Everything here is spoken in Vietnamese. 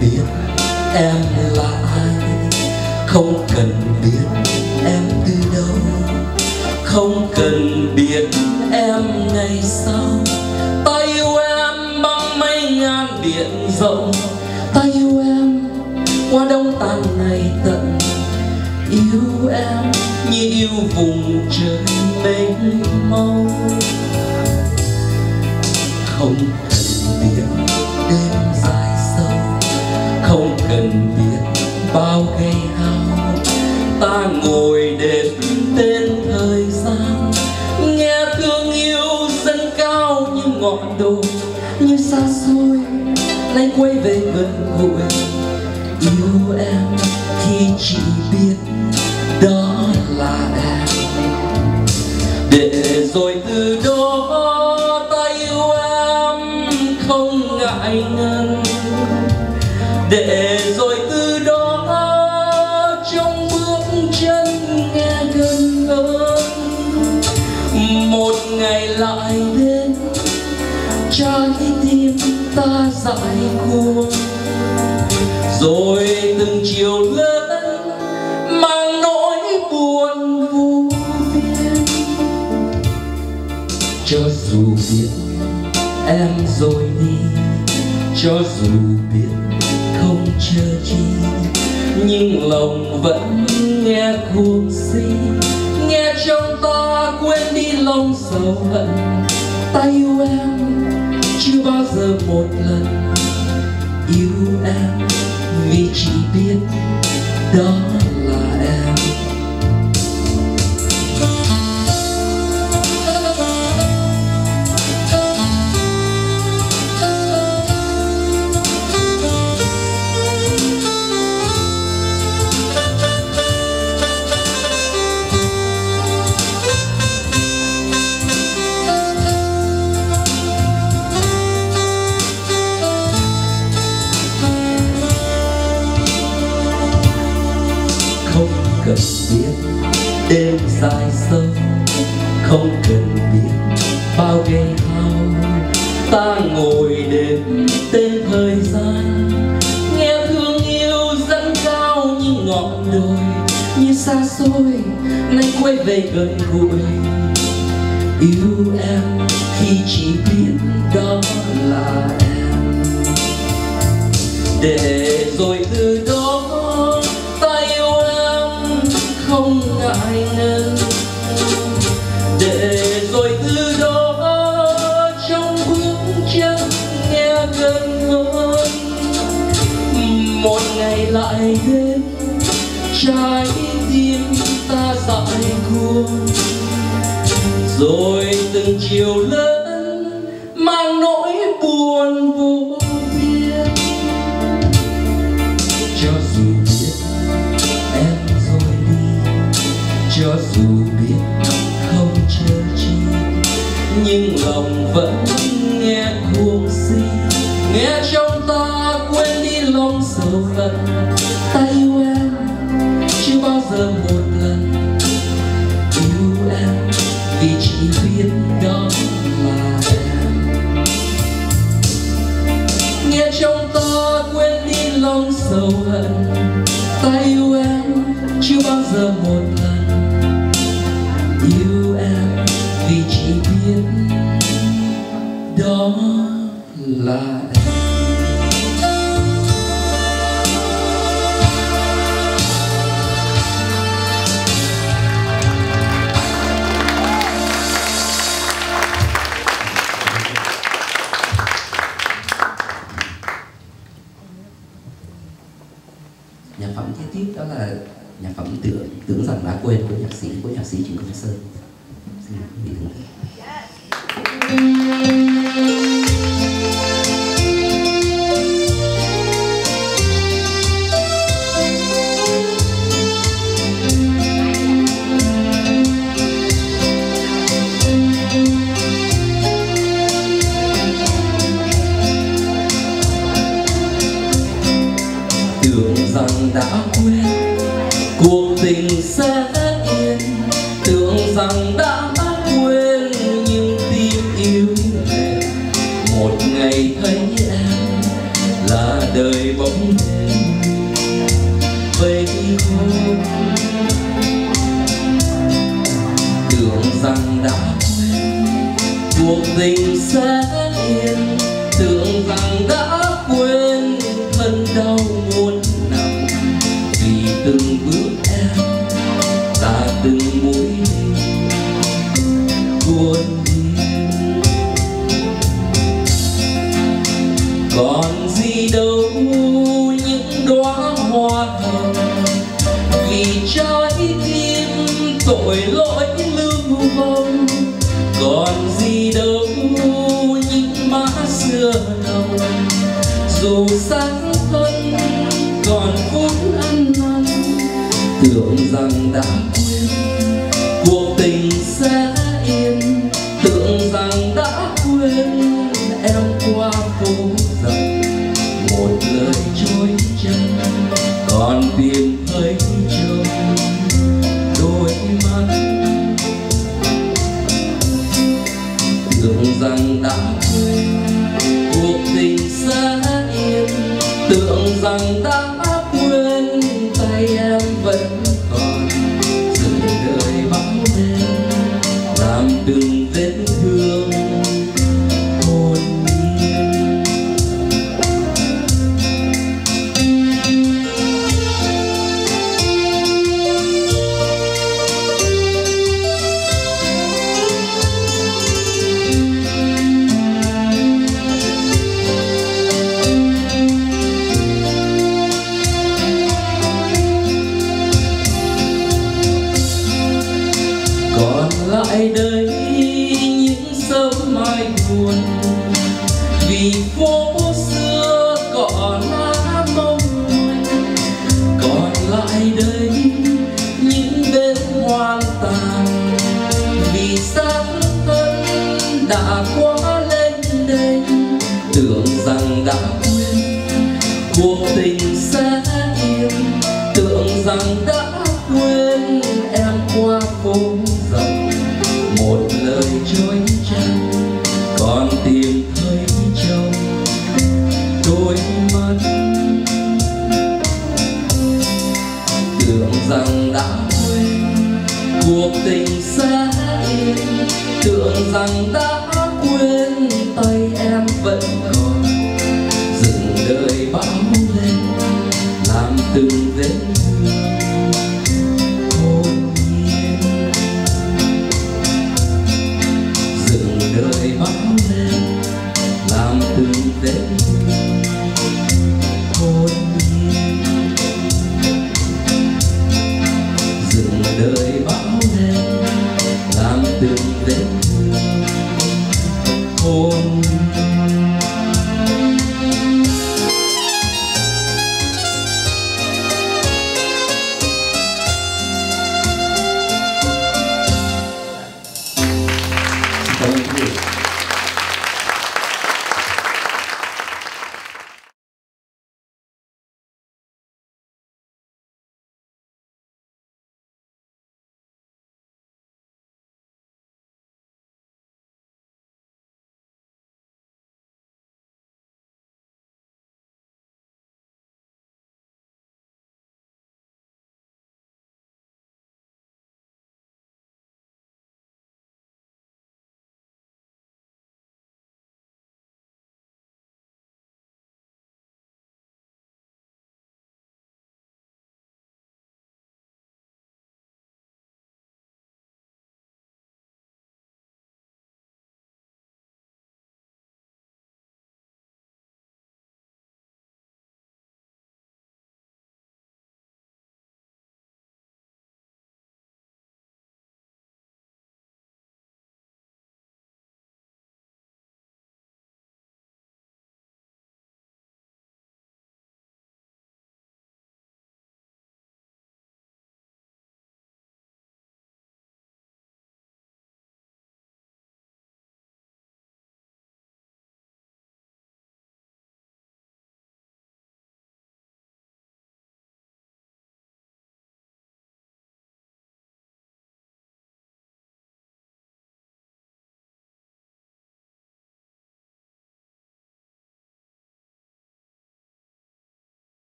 biết em là ai. Không cần biết ta ngồi đêm tên thời gian. Nghe thương yêu dâng cao như ngọn đồi, như xa xôi, nay quay về gần gũi yêu em khi chỉ biết đó là em. Để rồi từ đó ta yêu em không ngại ngần. Để dại cuồng rồi từng chiều lớn mang nỗi buồn vô biên cho dù biết em rồi đi, cho dù biết không chờ chi, nhưng lòng vẫn nghe cuồng si nghe trong ta quên đi lòng sầu hận, tay yêu em chưa bao giờ một lần. Yêu em vì chỉ biết đó. Xôi nay quay về gần gũi. Yêu em khi chỉ biết đó là em. Để rồi từ đó rồi từng chiều lớn đó là em nhạc phẩm kế tiếp đó là nhà phẩm tưởng tưởng rằng đã quên của nhạc sĩ, của nhạc sĩ Trịnh Công Sơn. Xin mời thưởng thức.